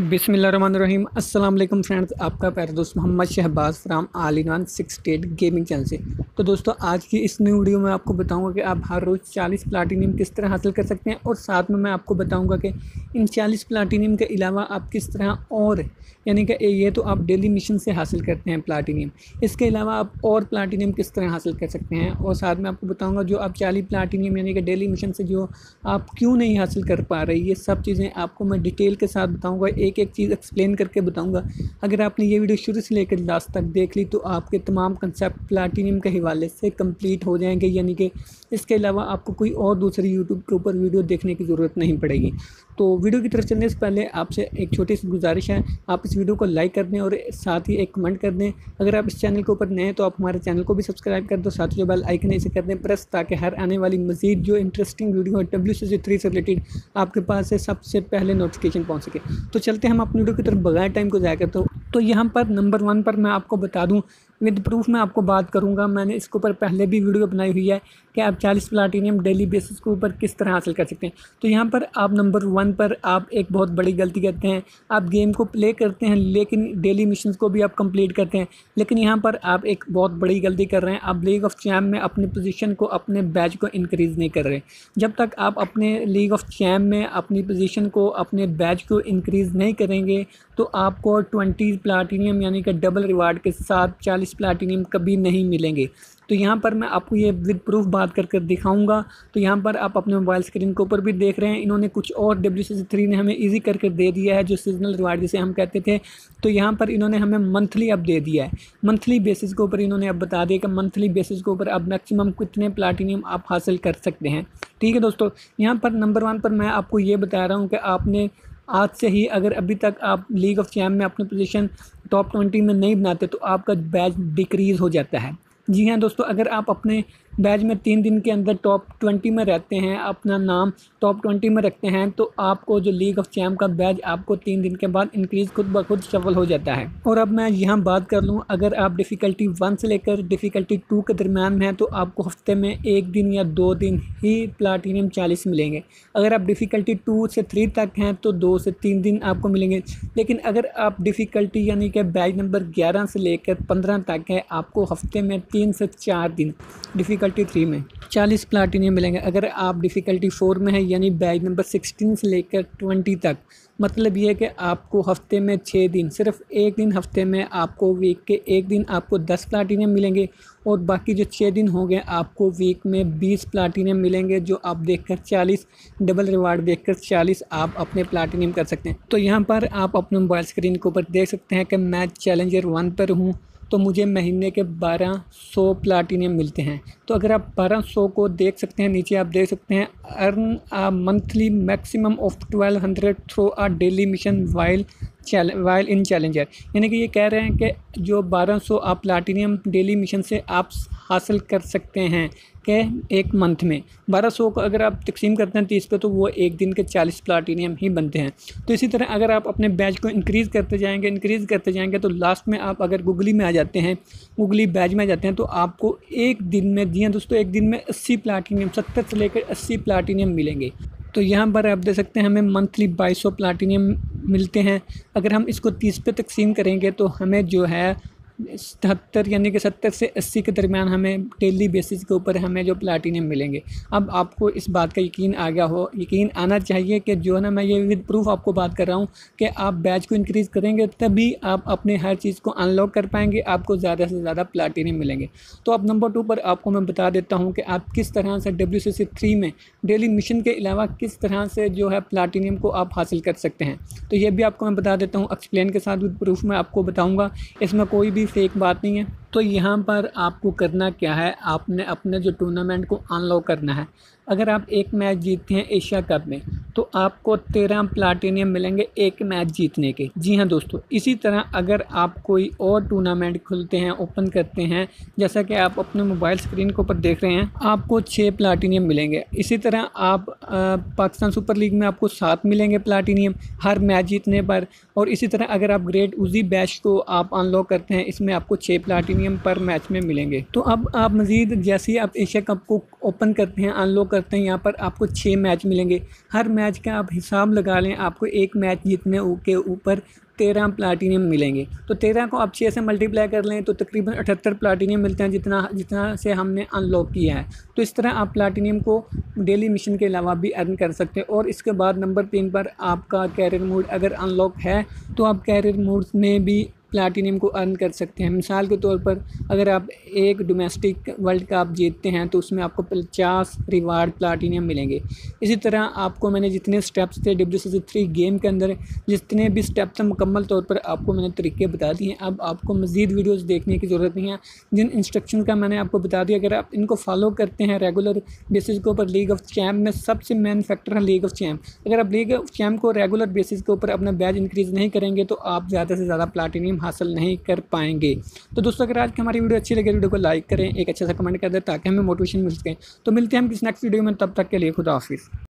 बिसमीम अल्लाम फ्रेंड्स, आपका प्यारा दोस्त Mohammad Shahbaz from all in six state gaming channel से। तो दोस्तों, आज की इस न्यू वीडियो में आपको बताऊँगा कि आप हर रोज़ 40 प्लाटीनियम किस तरह हासिल कर सकते हैं और साथ में मैं आपको बताऊँगा कि इन 40 प्लाटिनियम के अलावा आप किस तरह और, यानी कि ये तो आप डेली मिशन से हासिल करते हैं प्लाटीनियम इसके अलावा आप और प्लाटीनियम किस तरह हासिल कर सकते हैं? और साथ में आपको बताऊँगा जो आप चालीस प्लाटीनियम यानी कि डेली मिशन से जो आप क्यों नहीं हासिल कर पा रहे, ये सब चीज़ें आपको मैं डिटेल के साथ बताऊँगा। एक एक चीज़ एक्सप्लेन करके बताऊँगा। अगर आपने ये वीडियो शुरू से लेकर लास्ट तक देख ली तो आपके तमाम कंसेप्ट प्लाटीनियम के हवाले से कंप्लीट हो जाएँगे। यानी कि इसके अलावा आपको कोई और दूसरी यूट्यूब के ऊपर वीडियो देखने की ज़रूरत नहीं पड़ेगी। तो वीडियो की तरफ़ चलने से पहले आपसे एक छोटी सी गुजारिश है, आप इस वीडियो को लाइक कर दें और साथ ही एक कमेंट कर दें। अगर आप इस चैनल के ऊपर नए हैं तो आप हमारे चैनल को भी सब्सक्राइब कर दो, साथ ही जो बेल आइकन है, इसे कर दें प्रेस ताकि हर आने वाली मजीद जो इंटरेस्टिंग वीडियो है डब्ल्यू सी थ्री से रिलेटेड आपके पास से सबसे पहले नोटिफिकेशन पहुँच सके। तो चलते हम अपनी वीडियो की तरफ़, बगैर टाइम को। जाया करते हो तो यहाँ पर नंबर वन पर मैं आपको बता दूँ विद प्रूफ मैं आपको बात करूँगा। मैंने इसके ऊपर पहले भी वीडियो बनाई हुई है कि आप 40 प्लाटीनियम डेली बेसिस के ऊपर किस तरह हासिल कर सकते हैं। तो यहाँ पर आप नंबर वन पर आप एक बहुत बड़ी गलती करते हैं। आप गेम को प्ले करते हैं, लेकिन डेली मिशन को भी आप कंप्लीट करते हैं। लेकिन यहाँ पर आप एक बहुत बड़ी गलती कर रहे हैं। आप लीग ऑफ़ चैम में अपनी पोजीशन को, अपने बैच को इंक्रीज़ नहीं कर रहे। जब तक आप अपने लीग ऑफ़ चैम में अपनी पोजीशन को, अपने बैच को इंक्रीज़ नहीं करेंगे तो आपको ट्वेंटी प्लाटीनियम यानी कि डबल रिवार्ड के साथ चालीस प्लाटीनियम कभी नहीं मिलेंगे। तो यहाँ पर मैं आपको ये विद प्रूफ बात कर कर दिखाऊँगा। तो यहाँ पर आप अपने मोबाइल स्क्रीन के ऊपर भी देख रहे हैं। इन्होंने कुछ और डब्ल्यू थ्री ने हमें ईजी करके दे दिया है, जो सीजनल रिवार्ड जिसे हम कहते थे। तो यहाँ पर इन्होंने हमें मंथली अब दे दिया है। मंथली बेसिस के ऊपर इन्होंने अब बता दिया कि मंथली बेसिस के ऊपर अब मैक्सिमम कितने प्लाटीनियम आप हासिल कर सकते हैं। ठीक है दोस्तों, यहाँ पर नंबर वन पर मैं आपको ये बता रहा हूँ कि आपने आज से ही अगर अभी तक आप लीग ऑफ़ चैम में अपनी पोजीशन टॉप ट्वेंटी में नहीं बनाते तो आपका बैच डिक्रीज़ हो जाता है। जी हाँ दोस्तों, अगर आप अपने बैच में तीन दिन के अंदर टॉप ट्वेंटी में रहते हैं, अपना नाम टॉप ट्वेंटी में रखते हैं तो आपको जो लीग ऑफ़ चैम का बैच आपको तीन दिन के बाद इंक्रीज़ खुद ब खुद सफल हो जाता है। और अब मैं यहाँ बात कर लूँ, अगर आप डिफ़िकल्टी वन से लेकर डिफ़िकल्टी टू के दरमियान में हैं तो आपको हफ़्ते में एक दिन या दो दिन ही प्लाटीनियम चालीस मिलेंगे। अगर आप डिफ़िकल्टी टू से थ्री तक हैं तो दो से तीन दिन आपको मिलेंगे। लेकिन अगर आप डिफ़िकल्टी यानी कि बैच नंबर ग्यारह से लेकर पंद्रह तक है, आपको हफ़्ते में तीन से चार दिन डिफ़िक डिफ़िकल्टी थ्री में। चालीस प्लाटिनियम मिलेंगे। अगर आप डिफ़िकल्टी फ़ोर में हैं, यानी बैच नंबर सिक्सटीन से लेकर ट्वेंटी तक मतलब ये है कि आपको हफ़्ते में छः दिन, सिर्फ़ एक दिन हफ़्ते में आपको वीक के एक दिन आपको दस प्लाटिनियम मिलेंगे और बाकी जो छः दिन हो गए, आपको वीक में बीस प्लाटिनियम मिलेंगे, जो आप देखकर चालीस डबल रिवार्ड देखकर चालीस आप अपने प्लाटिनियम कर सकते हैं। तो यहाँ पर आप अपने मोबाइल स्क्रीन के ऊपर देख सकते हैं कि मैं चैलेंजर वन पर हूँ। तो मुझे महीने के बारह सौ प्लाटीनियम मिलते हैं। तो अगर आप बारह सौ को देख सकते हैं, नीचे आप देख सकते हैं, earn a monthly maximum of 1200 hundred through a daily mission while while in challenger. यानी कि ये कह रहे हैं कि जो 1200 आप प्लाटीनियम डेली मिशन से आप हासिल कर सकते हैं के एक मंथ में। बारह सौ को अगर आप तकसीम करते हैं तीस पे तो वो एक दिन के 40 प्लाटीनियम ही बनते हैं। तो इसी तरह अगर आप अपने बैच को इंक्रीज़ करते जाएँगे इंक्रीज़ करते जाएँगे तो लास्ट में आप अगर गूगली में आ जाते हैं गूगली बैच में आ जाते हैं तो आपको एक दिन में, जी हाँ दोस्तों, एक दिन में अस्सी प्लाटीनियम सत्तर से लेकर अस्सी प्लाटीनियम मिलेंगे। तो यहाँ पर आप देख सकते हैं, हमें मंथली बाईस सौ प्लाटीनियम मिलते हैं। अगर हम इसको तीस पे तकसीम करेंगे तो हमें जो है सत्तर यानी कि सत्तर से अस्सी के दरमियान हमें डेली बेसिस के ऊपर हमें जो प्लाटीनियम मिलेंगे। अब आपको इस बात का यकीन आ गया हो, यकीन आना चाहिए कि जो है ना, मैं ये विद प्रूफ आपको बात कर रहा हूँ कि आप बैच को इंक्रीज़ करेंगे, तभी आप अपने हर चीज़ को अनलॉक कर पाएँगे, आपको ज़्यादा से ज़्यादा प्लाटीनियम मिलेंगे। तो अब नंबर टू पर आपको मैं बता देता हूँ कि आप किस तरह से डब्ल्यू सी सी थ्री में डेली मिशन के अलावा किस तरह से जो है प्लाटीनियम को आप हासिल कर सकते हैं। तो ये भी आपको मैं बता देता हूँ एक्सप्लेन के साथ विद प्रूफ में आपको बताऊँगा। इसमें कोई भी फेक बात नहीं है। तो यहाँ पर आपको करना क्या है? आपने अपने जो टूर्नामेंट को अनलॉक करना है। अगर आप एक मैच जीतते हैं एशिया कप में तो आपको तेरह प्लाटिनियम मिलेंगे एक मैच जीतने के। जी हाँ दोस्तों, इसी तरह अगर आप कोई और टूर्नामेंट खुलते हैं ओपन करते हैं, जैसा कि आप अपने मोबाइल स्क्रीन के ऊपर देख रहे हैं, आपको छः प्लाटिनियम मिलेंगे। इसी तरह आप पाकिस्तान सुपर लीग में आपको सात मिलेंगे प्लाटिनियम हर मैच जीतने पर। और इसी तरह अगर आप ग्रेट उजी बैच को आप अनलॉक करते हैं, इसमें आपको छः प्लाटिनियम प्लाटीनियम पर मैच में मिलेंगे। तो अब आप मज़ीद जैसे ही आप एशिया कप को ओपन करते हैं अनलॉक करते हैं, यहाँ पर आपको छः मैच मिलेंगे। हर मैच का आप हिसाब लगा लें, आपको एक मैच जीतने के ऊपर तेरह प्लाटीनियम मिलेंगे। तो तेरह को आप छः से मल्टीप्लाई कर लें तो तकरीबन अठहत्तर प्लाटीनियम मिलते हैं, जितना जितना से हमने अनलॉक किया है। तो इस तरह आप प्लाटीनियम को डेली मिशन के अलावा भी अर्न कर सकते हैं। और इसके बाद नंबर तीन पर आपका कैरियर मोड अगर अनलॉक है तो आप कैरियर मोड में भी प्लाटीनियम को अर्न कर सकते हैं। मिसाल के तौर पर अगर आप एक डोमेस्टिक वर्ल्ड कप जीतते हैं तो उसमें आपको पचास रिवार्ड प्लाटीनियम मिलेंगे। इसी तरह आपको मैंने जितने स्टेप्स थे डब्ल्यू सी थ्री गेम के अंदर, जितने भी स्टेप थे, मुकम्मल तौर पर आपको मैंने तरीके बता दिए हैं। अब आपको मज़ीद वीडियोज़ देखने की ज़रूरत नहीं है। जिन इंस्ट्रक्शन का मैंने आपको बता दिया, अगर आप इनको फॉलो करते हैं रेगुलर बेसिस के ऊपर लीग ऑफ़ चैम्प में सबसे मेन फैक्टर है लीग ऑफ़ चैम्प अगर आप लीग ऑफ़ चैम्प को रेगुलर बेसिस के ऊपर अपना बैच इंक्रीज़ नहीं करेंगे तो आप ज़्यादा से ज़्यादा प्लाटीनियम हासिल नहीं कर पाएँगे। तो दोस्तों, अगर आज की हमारी वीडियो अच्छी लगे वीडियो को लाइक करें, एक अच्छा सा कमेंट कर दें ताकि हमें मोटिवेशन मिल सके। तो मिलते हैं हम किस नेक्स्ट वीडियो में, तब तक के लिए खुदा हाफिज़।